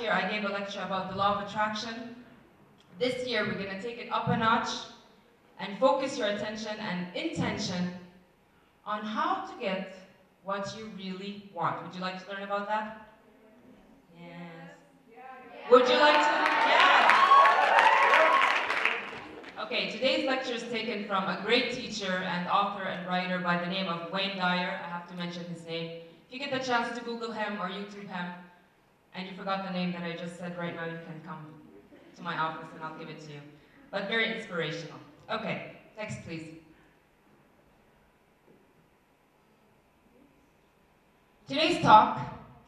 year I gave a lecture about the law of attraction. This year we're going to take it up a notch and focus your attention and intention on how to get what you really want. Would you like to learn about that? Yes. Would you like to? Yes. Okay, today's lecture is taken from a great teacher and author and writer by the name of Wayne Dyer. I have to mention his name. If you get the chance to Google him or YouTube him, and you forgot the name that I just said right now, you can come to my office and I'll give it to you. But very inspirational. Okay, next please. Today's talk,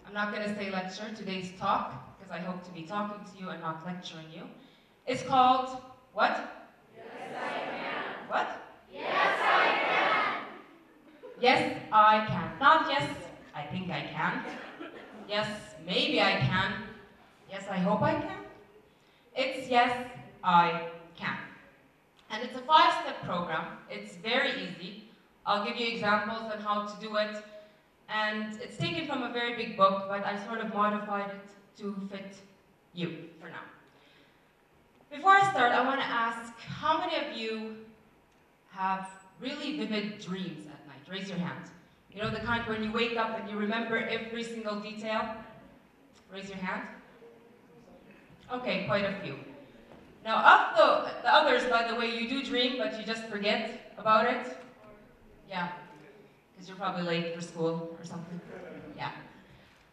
I'm not going to say lecture, today's talk, because I hope to be talking to you and not lecturing you, is called what? Yes, I can. What? Yes, I can. Yes, I can. Not yes, I think I can. Yes, maybe I can. Yes, I hope I can. It's yes, I can. And it's a five-step program. It's very easy. I'll give you examples on how to do it. And it's taken from a very big book, but I sort of modified it to fit you for now. Before I start, I want to ask, how many of you have really vivid dreams at night? Raise your hand. You know the kind when you wake up and you remember every single detail? Raise your hand. Okay, quite a few. Now, of the, the others, by the way, you do dream, but you just forget about it. Yeah, because you're probably late for school or something. Yeah.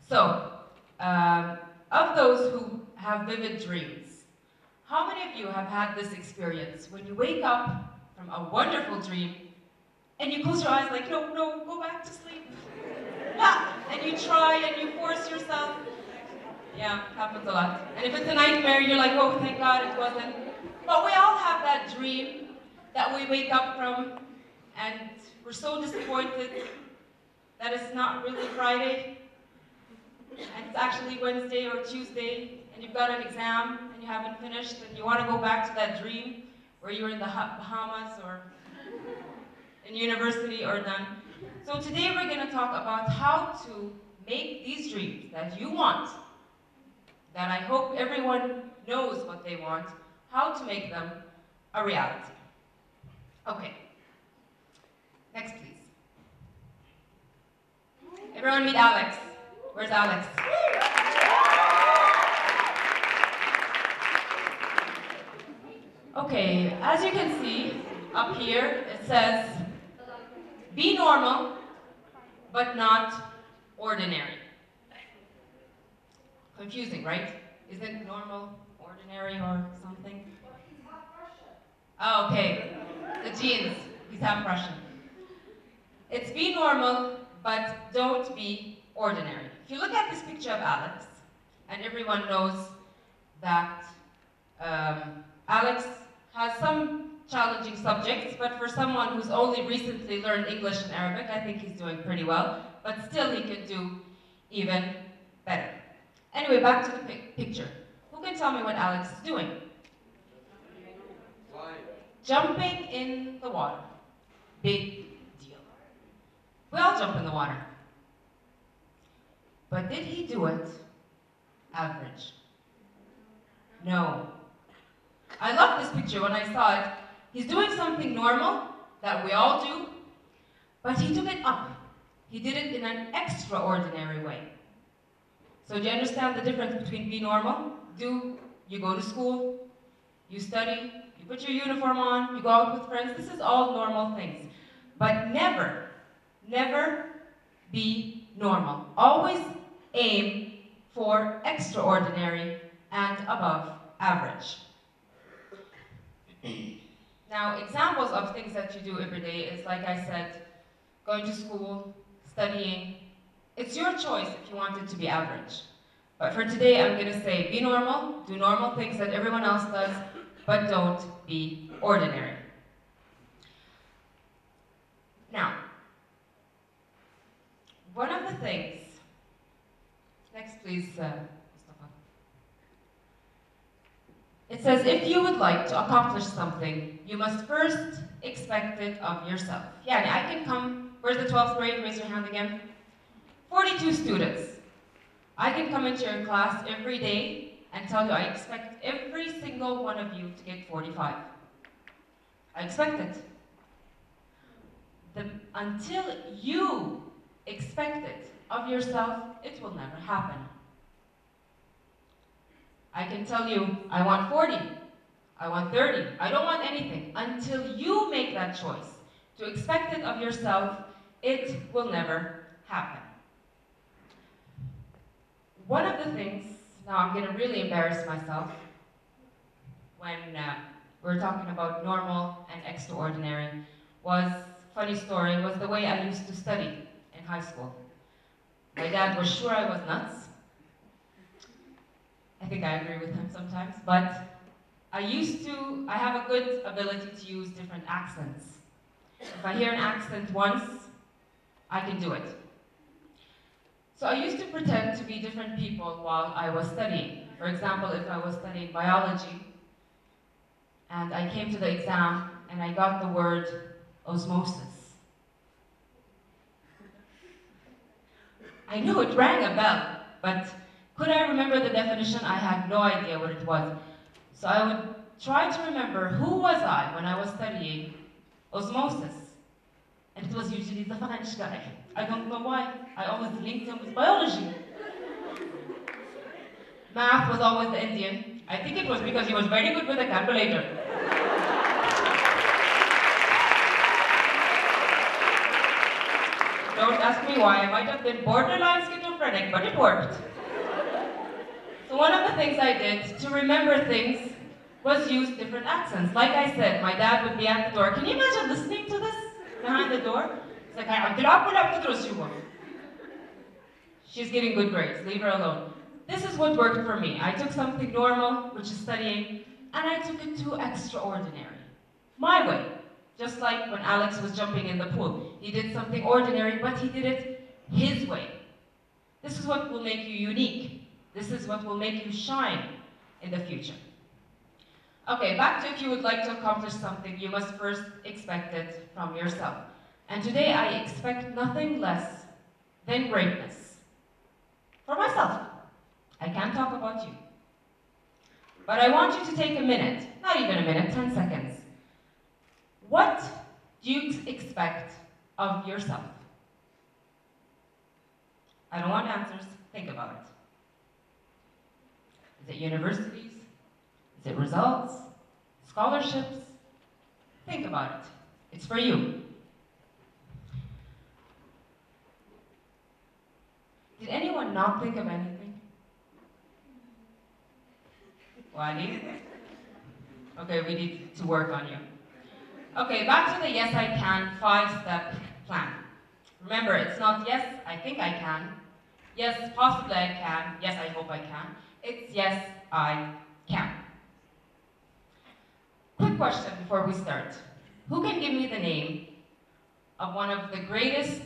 So, um, of those who have vivid dreams, how many of you have had this experience when you wake up from a wonderful dream and you close your eyes like, no, no, go back to sleep. And you try and you force yourself. Yeah, happens a lot. And if it's a nightmare, you're like, oh, thank God it wasn't. But we all have that dream that we wake up from and we're so disappointed that it's not really Friday and it's actually Wednesday or Tuesday and you've got an exam and you haven't finished and you want to go back to that dream where you were in the Bahamas or in university or none. So today we're going to talk about how to make these dreams that you want, that I hope everyone knows what they want, how to make them a reality. Okay. Next, please. Everyone meet Alex. Where's Alex? Okay, as you can see up here, it says, be normal, but not ordinary. Confusing, right? Isn't normal ordinary or something? Oh, okay. The genes. He's half Russian. It's be normal, but don't be ordinary. If you look at this picture of Alex, and everyone knows that um, Alex has some challenging subjects, but for someone who's only recently learned English and Arabic, I think he's doing pretty well, but still he can do even better. Anyway, back to the picture. Who can tell me what Alex is doing? Jumping in the water. Big deal. We all jump in the water. But did he do it average? No. I love this picture when I saw it. He's doing something normal that we all do, but he took it up. He did it in an extraordinary way. So do you understand the difference between be normal? Do you go to school, you study, you put your uniform on, you go out with friends. This is all normal things. But never, never be normal. Always aim for extraordinary and above average. now, examples of things that you do every day is, like I said, going to school, studying. It's your choice if you want it to be average. But for today, I'm going to say be normal, do normal things that everyone else does, but don't be ordinary. Now, one of the things, next please, uh, It says, if you would like to accomplish something, you must first expect it of yourself. Yeah, I can come, where's the 12th grade? Raise your hand again. 42 students. I can come into your class every day and tell you I expect every single one of you to get 45. I expect it. The, until you expect it of yourself, it will never happen. I can tell you, I want 40, I want 30, I don't want anything. Until you make that choice to expect it of yourself, it will never happen. One of the things, now I'm going to really embarrass myself, when uh, we're talking about normal and extraordinary, was, funny story, was the way I used to study in high school. My dad was sure I was nuts. I think I agree with him sometimes, but I used to, I have a good ability to use different accents. If I hear an accent once, I can do it. So I used to pretend to be different people while I was studying. For example, if I was studying biology, and I came to the exam and I got the word osmosis. I knew it rang a bell, but could I remember the definition? I had no idea what it was. So I would try to remember who was I when I was studying osmosis. And it was usually the French guy. I don't know why. I always linked him with biology. Math was always the Indian. I think it was because he was very good with a calculator. Don't ask me why. I might have been borderline schizophrenic, but it worked. So one of the things I did to remember things was use different accents. Like I said, my dad would be at the door. Can you imagine listening to this behind the door? It's like, I'm She's getting good grades, leave her alone. This is what worked for me. I took something normal, which is studying, and I took it to extraordinary. My way. Just like when Alex was jumping in the pool. He did something ordinary, but he did it his way. This is what will make you unique. This is what will make you shine in the future. Okay, back to if you would like to accomplish something, you must first expect it from yourself. And today I expect nothing less than greatness. For myself. I can't talk about you. But I want you to take a minute, not even a minute, 10 seconds. What do you expect of yourself? I don't want answers, think about it. Is it universities? Is it results? Scholarships? Think about it. It's for you. Did anyone not think of anything? Wani? Okay, we need to work on you. Okay, back to the yes I can five-step plan. Remember, it's not yes, I think I can. Yes, possibly I can. Yes, I hope I can. It's yes, I can. Quick question before we start. Who can give me the name of one of the greatest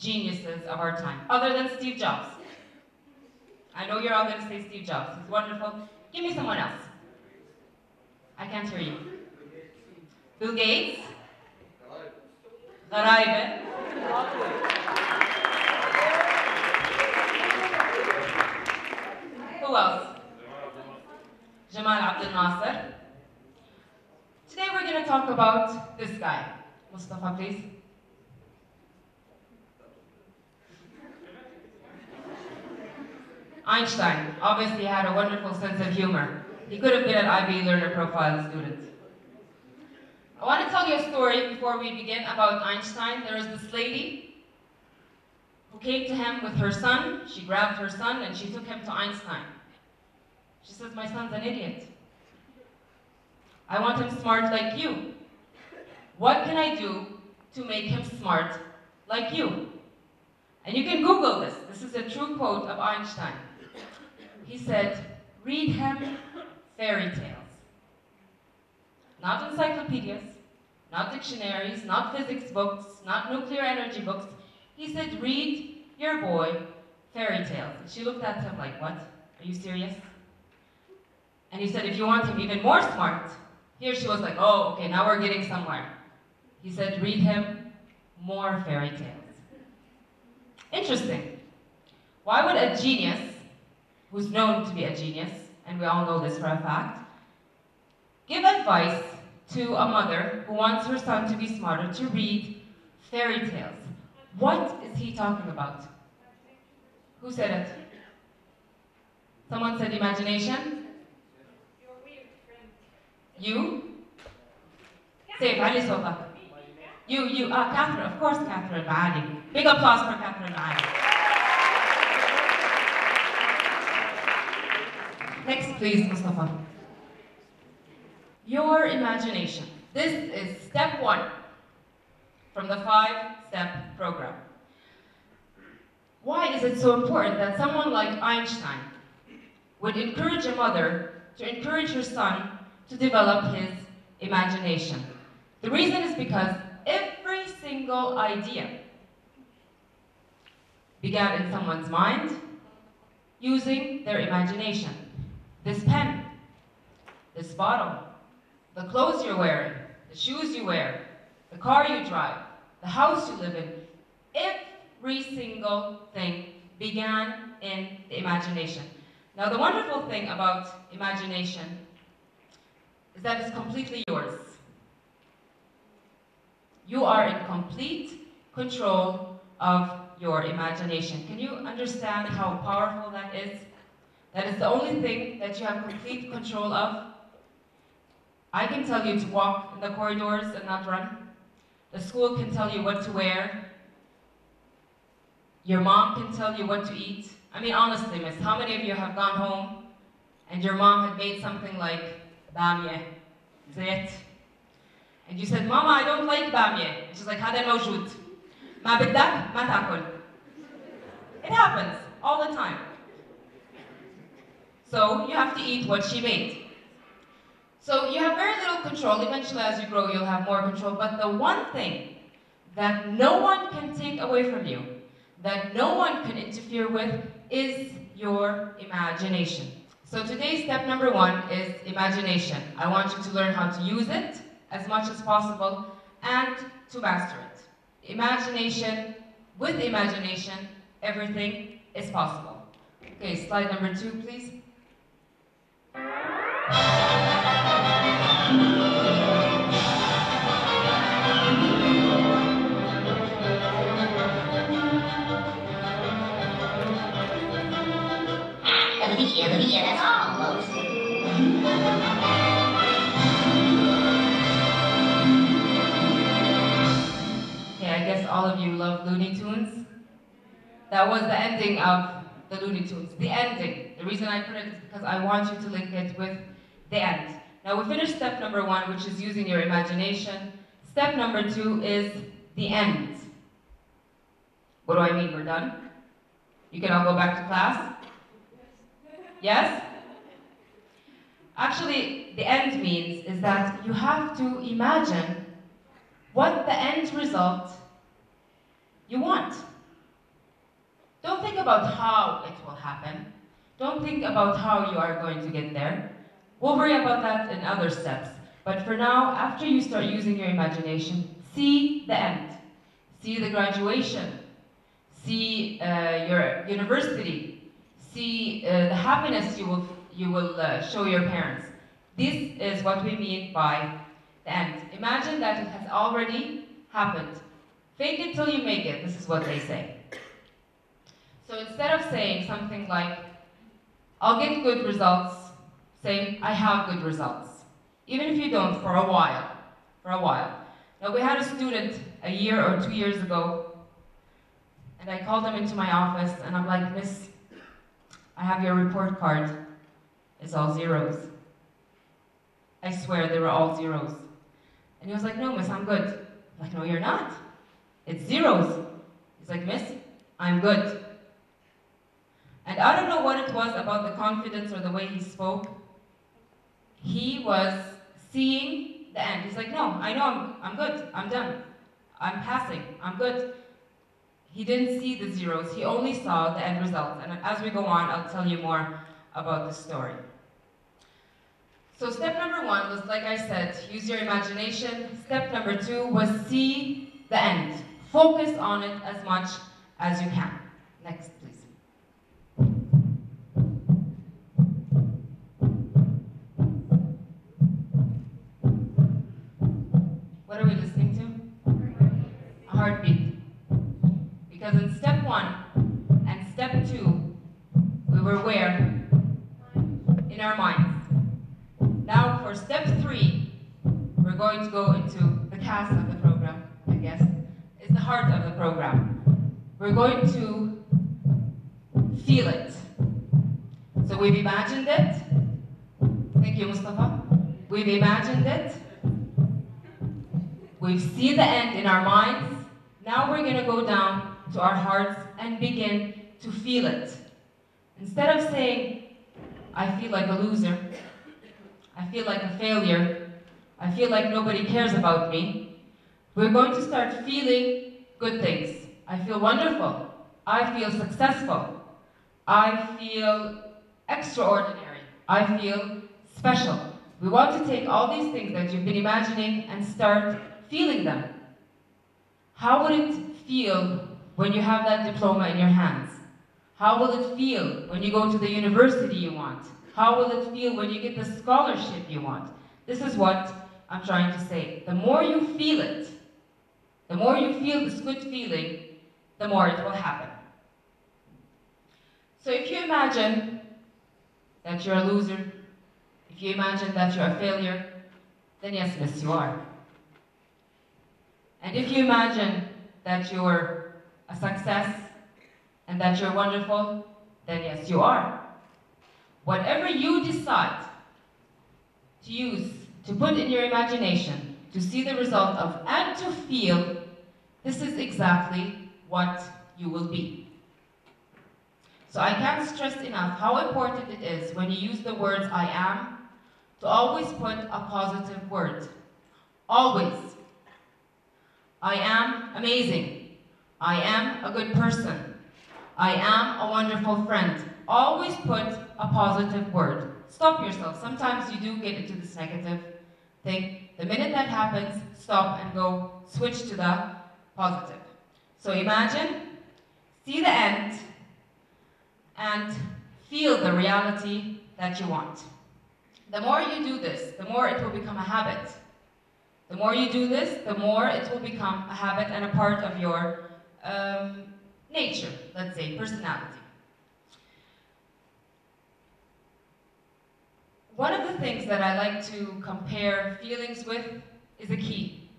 geniuses of our time, other than Steve Jobs? I know you're all going to say Steve Jobs. He's wonderful. Give me someone else. I can't hear you. Bill Gates? Garaibe. Who else? Jamal Abdel Nasser. Today we're going to talk about this guy. Mustafa, please. Einstein obviously had a wonderful sense of humor. He could have been an IB Learner Profile student. I want to tell you a story before we begin about Einstein. There was this lady who came to him with her son. She grabbed her son and she took him to Einstein. She says, my son's an idiot. I want him smart like you. What can I do to make him smart like you? And you can Google this. This is a true quote of Einstein. He said, read him fairy tales. Not encyclopedias, not dictionaries, not physics books, not nuclear energy books. He said, read your boy fairy tales. And she looked at him like, what? Are you serious? And he said, if you want him even more smart, here she was like, oh, okay, now we're getting somewhere. He said, read him more fairy tales. Interesting. Why would a genius who's known to be a genius, and we all know this for a fact, give advice to a mother who wants her son to be smarter to read fairy tales. What is he talking about? Who said it? Someone said imagination? You? Say, Ali Sofa. You, you, ah, Catherine, of course, Catherine Maali. Big applause for Catherine Maali. Next, please, Mustafa. Your imagination. This is step one from the five-step program. Why is it so important that someone like Einstein would encourage a mother to encourage her son to develop his imagination? The reason is because every single idea began in someone's mind using their imagination. This pen, this bottle, the clothes you're wearing, the shoes you wear, the car you drive, the house you live in, every single thing began in the imagination. Now, the wonderful thing about imagination is that it's completely yours. You are in complete control of your imagination. Can you understand how powerful that is? That is the only thing that you have complete control of. I can tell you to walk in the corridors and not run. The school can tell you what to wear. Your mom can tell you what to eat. I mean, honestly, miss, how many of you have gone home and your mom had made something like bamia, zayt, and you said, Mama, I don't like bamia. And she's like, هذا موجود. ما بدك ما تاكل. It happens all the time. So you have to eat what she made. So you have very little control. Eventually, as you grow, you'll have more control. But the one thing that no one can take away from you, that no one can interfere with, is your imagination. So today's step number one is imagination. I want you to learn how to use it as much as possible and to master it. Imagination, with imagination, everything is possible. Okay, slide number two, please. All of you love Looney Tunes. That was the ending of the Looney Tunes. The ending. The reason I put it is because I want you to link it with the end. Now we finished step number one, which is using your imagination. Step number two is the end. What do I mean? We're done? You can all go back to class? Yes? Actually, the end means is that you have to imagine what the end result you want. Don't think about how it will happen. Don't think about how you are going to get there. We'll worry about that in other steps. But for now, after you start using your imagination, see the end. See the graduation. See uh, your university. See uh, the happiness you will, you will uh, show your parents. This is what we mean by the end. Imagine that it has already happened. Fake it till you make it. This is what they say. So instead of saying something like, I'll get good results, say, I have good results. Even if you don't, for a while. For a while. Now, we had a student a year or two years ago, and I called him into my office, and I'm like, Miss, I have your report card. It's all zeros. I swear they were all zeros. And he was like, No, miss, I'm good. I'm like, No, you're not. It's zeros. He's like, Miss, I'm good. And I don't know what it was about the confidence or the way he spoke. He was seeing the end. He's like, No, I know I'm, I'm good. I'm done. I'm passing. I'm good. He didn't see the zeros. He only saw the end result. And as we go on, I'll tell you more about the story. So step number one was, like I said, use your imagination. Step number two was see the end. Focus on it as much as you can. Next, heartbeat. Because in step one and step two, we were where? In our minds. Now for step three, we're going to go into the cast of the program, I guess. It's the heart of the program. We're going to feel it. So we've imagined it. Thank you, Mustafa. We've imagined it. We've seen the end in our minds. Now we're going to go down to our hearts and begin to feel it. Instead of saying, I feel like a loser, I feel like a failure, I feel like nobody cares about me, we're going to start feeling good things. I feel wonderful. I feel successful. I feel extraordinary. I feel special. We want to take all these things that you've been imagining and start feeling them. How would it feel when you have that diploma in your hands? How will it feel when you go to the university you want? How will it feel when you get the scholarship you want? This is what I'm trying to say. The more you feel it, the more you feel this good feeling, the more it will happen. So if you imagine that you're a loser, if you imagine that you're a failure, then yes, miss, you are. And if you imagine that you're a success and that you're wonderful, then yes, you are. Whatever you decide to use, to put in your imagination, to see the result of, and to feel, this is exactly what you will be. So I can't stress enough how important it is when you use the words I am to always put a positive word. Always. I am amazing. I am a good person. I am a wonderful friend. Always put a positive word. Stop yourself. Sometimes you do get into this negative thing. The minute that happens, stop and go switch to the positive. So imagine, see the end, and feel the reality that you want. The more you do this, the more it will become a habit. The more you do this, the more it will become a habit and a part of your um, nature, let's say, personality. One of the things that I like to compare feelings with is a key.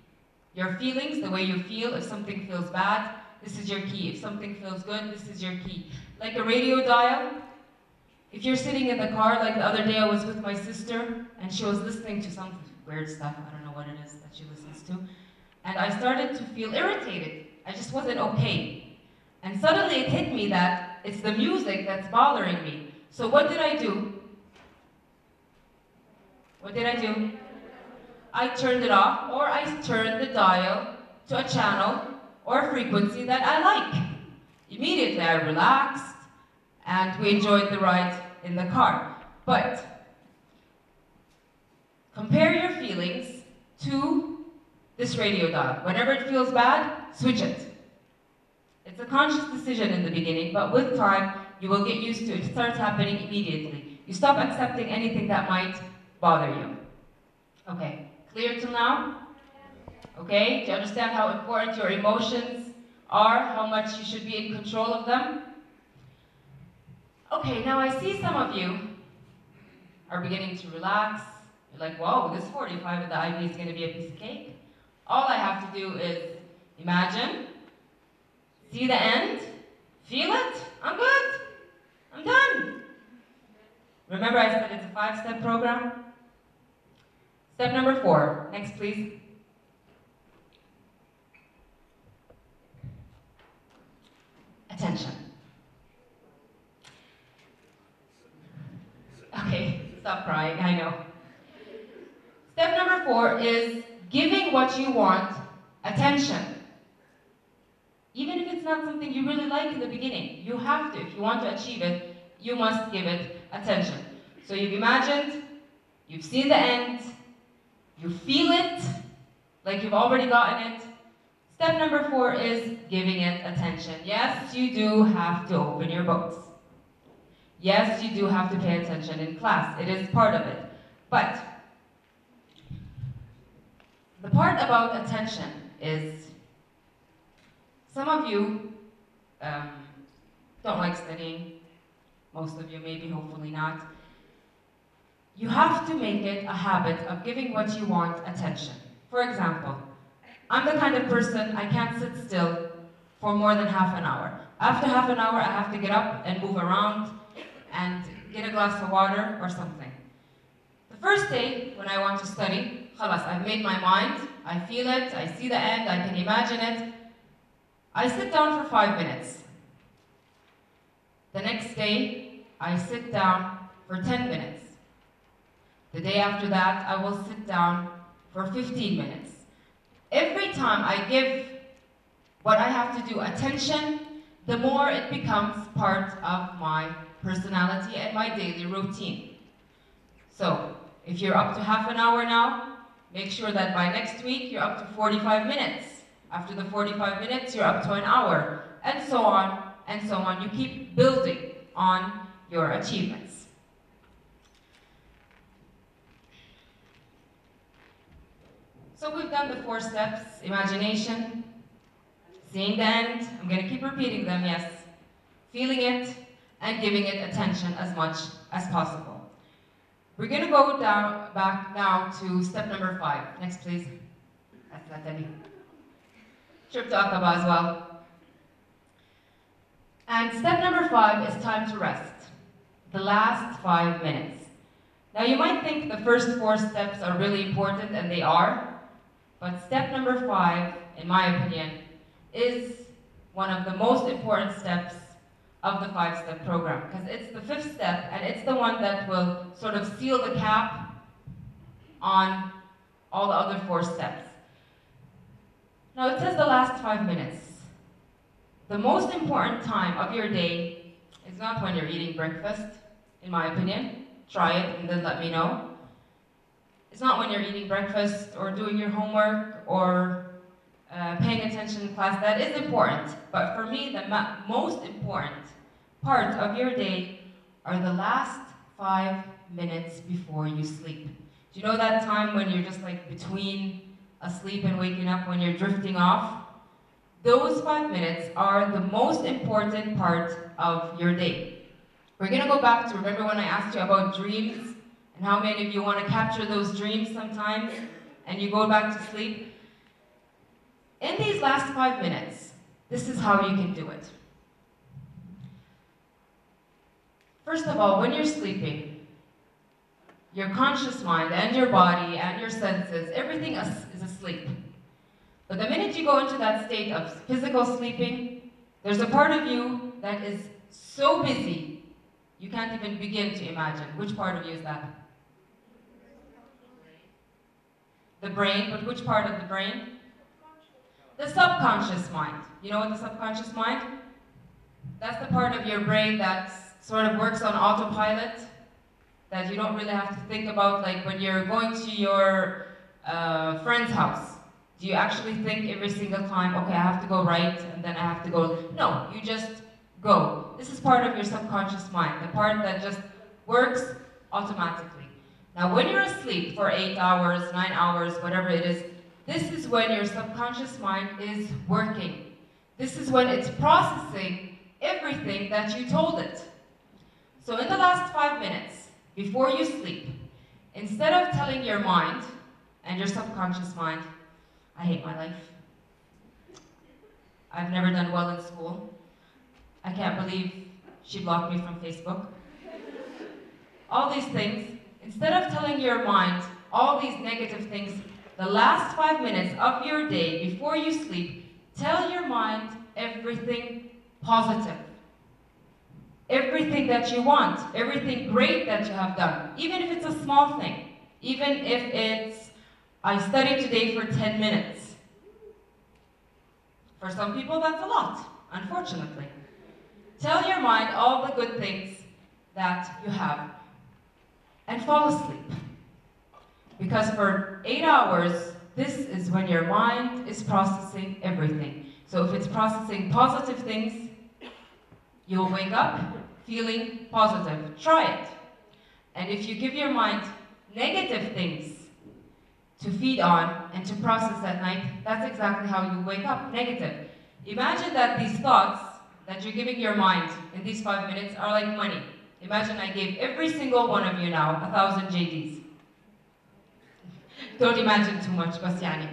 Your feelings, the way you feel, if something feels bad, this is your key. If something feels good, this is your key. Like a radio dial, if you're sitting in the car, like the other day I was with my sister, and she was listening to some weird stuff, I don't know what it is she listens to, and I started to feel irritated. I just wasn't okay. And suddenly it hit me that it's the music that's bothering me. So what did I do? What did I do? I turned it off, or I turned the dial to a channel or a frequency that I like. Immediately I relaxed, and we enjoyed the ride in the car. But compare your feelings to this radio dial. Whenever it feels bad, switch it. It's a conscious decision in the beginning, but with time, you will get used to it. It starts happening immediately. You stop accepting anything that might bother you. Okay, clear till now? Okay, do you understand how important your emotions are, how much you should be in control of them? Okay, now I see some of you are beginning to relax. Like, whoa, this 45 with the IB is going to be a piece of cake. All I have to do is imagine, see the end, feel it, I'm good, I'm done. Remember I said it's a five-step program? Step number four, next please. Attention. Okay, stop crying, I know. Step number four is giving what you want attention. Even if it's not something you really like in the beginning, you have to. If you want to achieve it, you must give it attention. So you've imagined, you've seen the end, you feel it, like you've already gotten it. Step number four is giving it attention. Yes, you do have to open your books. Yes, you do have to pay attention in class. It is part of it. But the part about attention is some of you um, don't like studying. Most of you, maybe, hopefully not. You have to make it a habit of giving what you want attention. For example, I'm the kind of person I can't sit still for more than half an hour. After half an hour, I have to get up and move around and get a glass of water or something. The first day when I want to study, خلاص, I've made my mind, I feel it, I see the end, I can imagine it. I sit down for five minutes. The next day, I sit down for 10 minutes. The day after that, I will sit down for 15 minutes. Every time I give what I have to do attention, the more it becomes part of my personality and my daily routine. So, if you're up to half an hour now, make sure that by next week you're up to 45 minutes. After the 45 minutes, you're up to an hour, and so on and so on. You keep building on your achievements. So we've done the four steps, imagination, seeing the end, I'm gonna keep repeating them, yes, feeling it, and giving it attention as much as possible. We're gonna go down back now to step number five. Next, please. That's that, Debbie. Trip to Aqaba as well. And step number five is time to rest. The last five minutes. Now you might think the first four steps are really important, and they are, but step number five, in my opinion, is one of the most important steps of the five-step program, because it's the fifth step, and it's the one that will sort of seal the cap on all the other four steps. Now it says the last five minutes. The most important time of your day is not when you're eating breakfast, in my opinion. Try it and then let me know. It's not when you're eating breakfast or doing your homework or uh, paying attention in class. That is important. But for me, the most important part of your day are the last five minutes before you sleep. Do you know that time when you're just like between asleep and waking up, when you're drifting off? Those five minutes are the most important part of your day. We're gonna go back to, remember when I asked you about dreams and how many of you wanna capture those dreams sometimes and you go back to sleep? In these last five minutes, this is how you can do it. First of all, when you're sleeping, your conscious mind and your body and your senses, everything is asleep. But the minute you go into that state of physical sleeping, there's a part of you that is so busy, you can't even begin to imagine. Which part of you is that? The brain, but which part of the brain? The subconscious mind. You know what the subconscious mind? That's the part of your brain that sort of works on autopilot, that you don't really have to think about, like when you're going to your uh, friend's house do you actually think every single time, okay, I have to go right and then I have to go? No, you just go. This is part of your subconscious mind, the part that just works automatically. Now, when you're asleep for eight hours, nine hours, whatever it is, this is when your subconscious mind is working. This is when it's processing everything that you told it. So in the last five minutes, before you sleep, instead of telling your mind and your subconscious mind, I hate my life. I've never done well in school. I can't believe she blocked me from Facebook. All these things, instead of telling your mind all these negative things, the last five minutes of your day before you sleep, tell your mind everything positive. Everything that you want, everything great that you have done, even if it's a small thing, even if it's I studied today for 10 minutes. For some people, that's a lot, unfortunately. Tell your mind all the good things that you have and fall asleep. Because for eight hours, this is when your mind is processing everything. So if it's processing positive things, you'll wake up feeling positive. Try it. And if you give your mind negative things, to feed on and to process at night, that's exactly how you wake up, negative. Imagine that these thoughts that you're giving your mind in these five minutes are like money. Imagine I gave every single one of you now a thousand JDs. Don't imagine too much, but yani,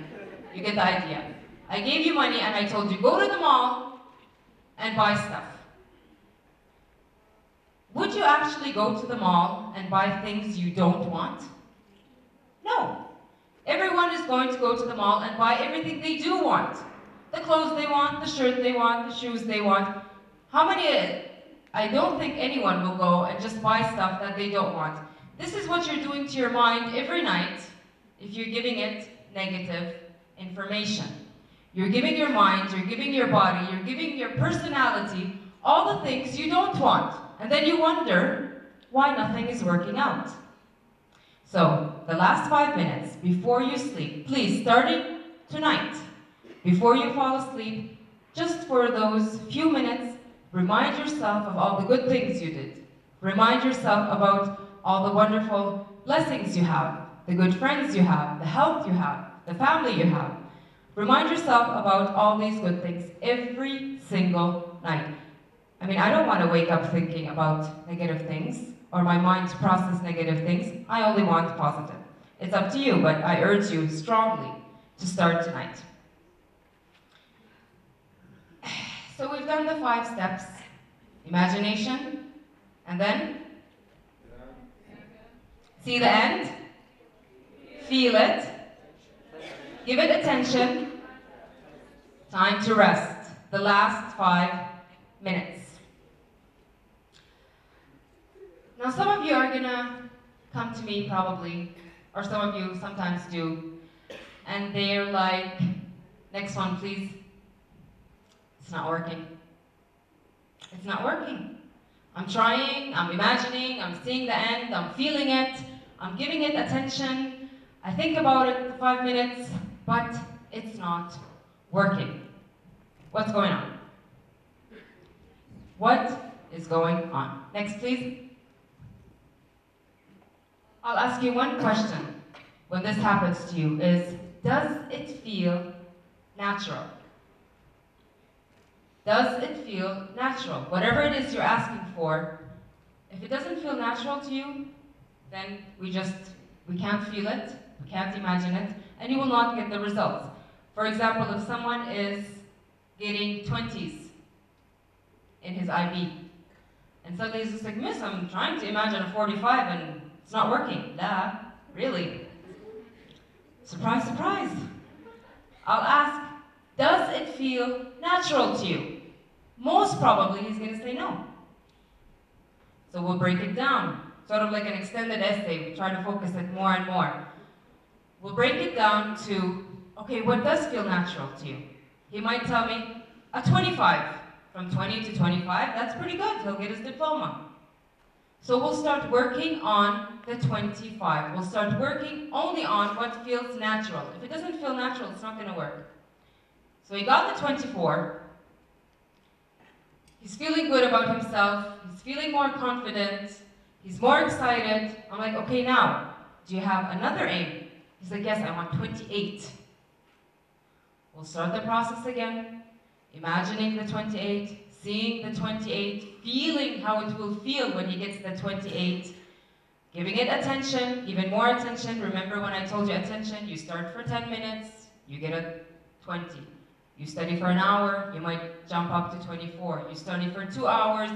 you get the idea. I gave you money and I told you, go to the mall and buy stuff. Would you actually go to the mall and buy things you don't want? No. Everyone is going to go to the mall and buy everything they do want. The clothes they want, the shirt they want, the shoes they want. How many, I don't think anyone will go and just buy stuff that they don't want. This is what you're doing to your mind every night if you're giving it negative information. You're giving your mind, you're giving your body, you're giving your personality all the things you don't want. And then you wonder why nothing is working out. So, the last five minutes before you sleep, please, starting tonight, before you fall asleep, just for those few minutes, remind yourself of all the good things you did. Remind yourself about all the wonderful blessings you have, the good friends you have, the health you have, the family you have. Remind yourself about all these good things every single night. I mean, I don't want to wake up thinking about negative things or my mind to process negative things. I only want positive. It's up to you, but I urge you strongly to start tonight. So we've done the five steps. Imagination, and then see the end, feel it, give it attention, time to rest. The last five minutes. Now, some of you are gonna come to me probably, or some of you sometimes do, and they're like, next one, please. It's not working. It's not working. I'm trying, I'm imagining, I'm seeing the end, I'm feeling it, I'm giving it attention. I think about it for five minutes, but it's not working. What's going on? What is going on? Next, please. I'll ask you one question when this happens to you is, does it feel natural? Does it feel natural? Whatever it is you're asking for, if it doesn't feel natural to you, then we just, we can't feel it, we can't imagine it, and you will not get the results. For example, if someone is getting 20s in his IB, and suddenly he's just like, Miss, I'm trying to imagine a 45 and it's not working. Nah, really. Surprise, surprise. I'll ask, does it feel natural to you? Most probably he's going to say no. So we'll break it down, sort of like an extended essay. We try to focus it more and more. We'll break it down to, okay, what does feel natural to you? He might tell me, a 25. From 20 to 25, that's pretty good. He'll get his diploma. So we'll start working on the 25. We'll start working only on what feels natural. If it doesn't feel natural, it's not going to work. So he got the 24. He's feeling good about himself. He's feeling more confident. He's more excited. I'm like, okay, now, do you have another aim? He's like, yes, I want 28. We'll start the process again, imagining the 28, seeing the 28, feeling how it will feel when he gets the 28, giving it attention, even more attention. Remember when I told you attention, you start for 10 minutes, you get a 20. You study for an hour, you might jump up to 24. You study for two hours,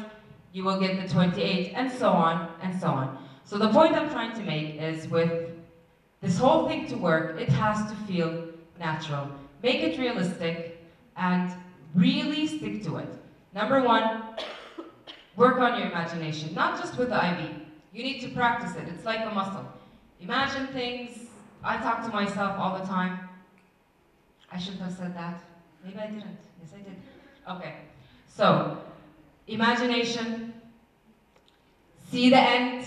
you will get the 28, and so on, and so on. So the point I'm trying to make is with this whole thing to work, it has to feel natural. Make it realistic, and really stick to it. Number one, work on your imagination, not just with the IB. You need to practice it. It's like a muscle. Imagine things. I talk to myself all the time. I shouldn't have said that. Maybe I didn't. Yes, I did. Okay. So, imagination. See the end.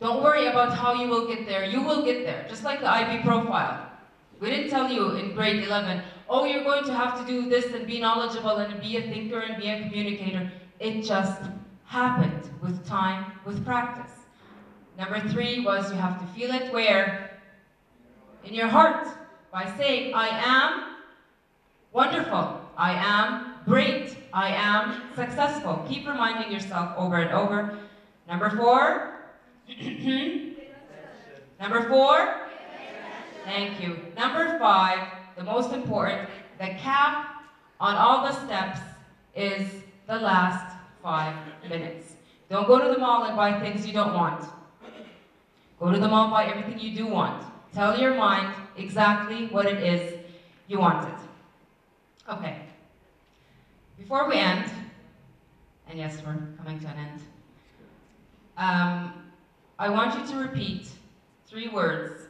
Don't worry about how you will get there. You will get there, just like the IB profile. We didn't tell you in grade 11, oh, you're going to have to do this and be knowledgeable and be a thinker and be a communicator. It just happened with time, with practice. Number three was you have to feel it where? In your heart. By saying, I am wonderful. I am great. I am successful. Keep reminding yourself over and over. Number four. Number four. Thank you. Number five, the most important, the cap on all the steps is the last five minutes. Don't go to the mall and buy things you don't want. Go to the mall, buy everything you do want. Tell your mind exactly what it is you wanted. Okay. Before we end, and yes, we're coming to an end, um, I want you to repeat three words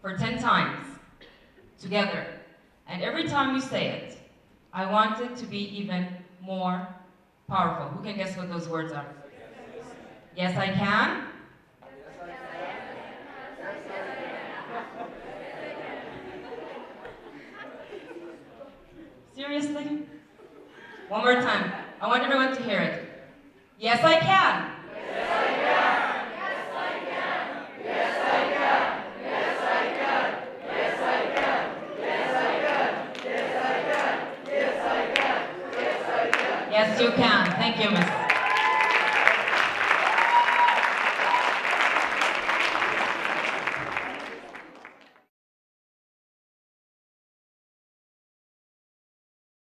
for 10 times together. And every time you say it, I want it to be even more powerful. Who can guess what those words are? Yes, I can. Seriously? One more time. I want everyone to hear it. Yes, I can. Yes, you can. Thank you, Miss.